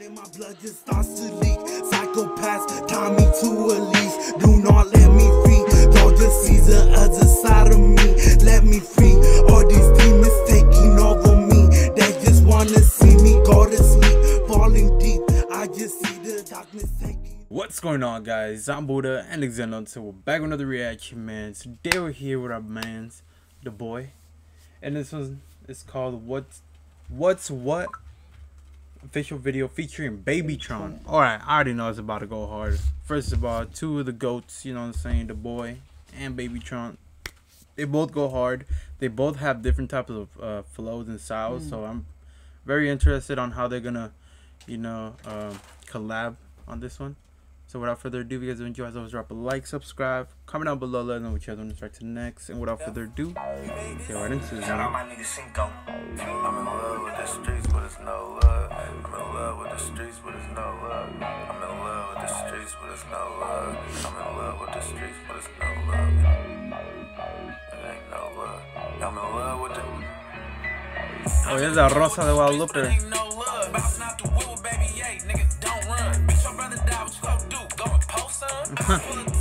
and my blood just starts to leak. Psychopaths tie me to a leash. Do not let me free. Just see the other side of me. Let me free. All these demons taking over me. They just wanna see me go to sleep. Falling deep. I just see the darkness taking. What's going on guys? I'm Buddha and Xzendo, so we're back with another reaction man. Today we're here with our mans, DaBoii. And this one is called What's What's What official video featuring Babytron. Alright, I already know it's about to go hard. First of all, two of the goats, you know what I'm saying, DaBoii and Babytron. They both go hard. They both have different types of uh, flows and styles, so I'm very interested on how they're gonna, you know, um, collab on this one. So without further ado, if you guys enjoy, as always, drop a like, subscribe, comment down below, let us know what you guys want to start to next. And without further ado, get right into this. Shout out my nigga Cinco. I'm in love with the streets, but it's no love. Streets, but it's no love. I'm in love with the streets, but it's no love. It ain't no love. I'm in love with the. Oh, Rosa de Guadalupe. Ain't no love. Bouncing out the wheel, baby, yay, nigga, don't run. Bitch, your brother died, what you gon' do? Go and post son?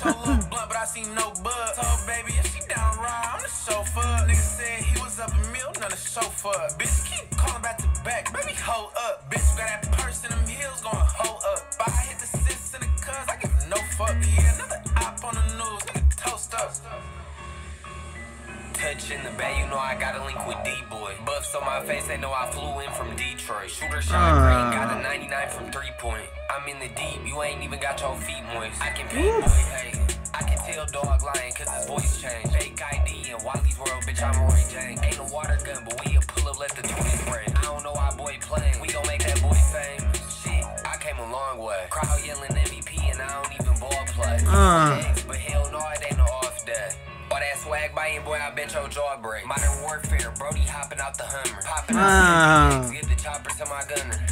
blunt, but I see no bud. Told baby, if she down ride, I'm the chauffeur. Nigga said he was up a meal, none chauffeur. Bitch, keep calling back to back. Baby, hold up. Bitch, got that purse in them heels, going hold up. I hit the sis in the cuz, I give no fuck. Yeah, another op on the news, nigga, toast up. Touch in the bay, you know I got a link with D-Boy. Buffs on my face, they know I flew in from Detroit. Shooter shot Ah. green, got a 99 from three point. I'm in the deep, you ain't even got your feet moist. I can paint boy, hey. I can tell dog lying cause his voice changed. Fake ID in Wiley's world, bitch, I'm Roy. Ain't no water gun, but we a pull up, let the 20 spray. I don't know why boy playing, we gon' make that boy famous. Shit, I came a long way. Crowd yelling MVP and I don't even ball play. Uh. But hell no, it ain't no off that. All that swag biting, boy, I bet your jaw break. Modern warfare, Brody hopping out the Hummer. Popping Ah. out the give the chopper to my gunner.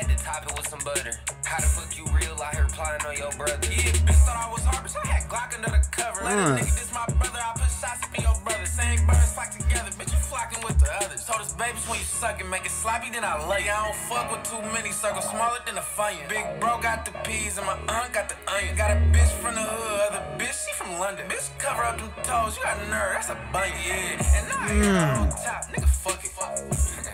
Had to top it with some butter. How the fuck you real out here plotting on your brother? Yeah, bitch thought I was hard, bitch. I had Glock under the cover. Let Ah. a nigga diss my brother, I put shots up in your brother. Same birds flock together, bitch, you flocking with the others. Told us babies when you suck it, make it sloppy, then I you. I don't fuck with too many circles, smaller than a funyun. Big bro got the peas and my aunt got the onion. Got a bitch from the hood, other bitch, she from London. Bitch, cover up them toes, you got nerve, that's a bunion, yeah. And now I on top, nigga, fuck it. yeah,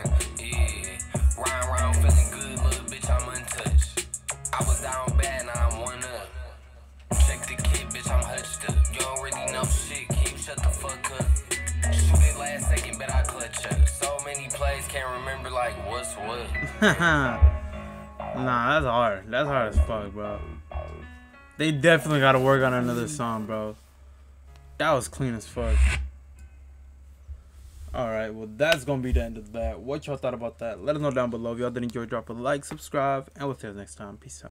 can't remember like what's what. nah, that's hard. That's hard as fuck, bro. They definitely gotta work on another song, bro. That was clean as fuck. Alright, well that's gonna be the end of that. What y'all thought about that? Let us know down below. If y'all didn't enjoy, drop a like, subscribe, and we'll see you next time. Peace out.